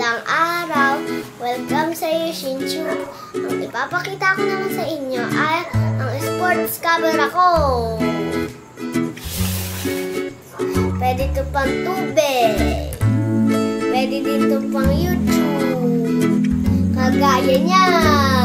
Magandang araw! Welcome sa Yushinchu. Ang ipapakita ko naman sa inyo ay ang sports camera ko. Pwede ito pang tubig. Pwede dito pang YouTube. Kagaya niyan.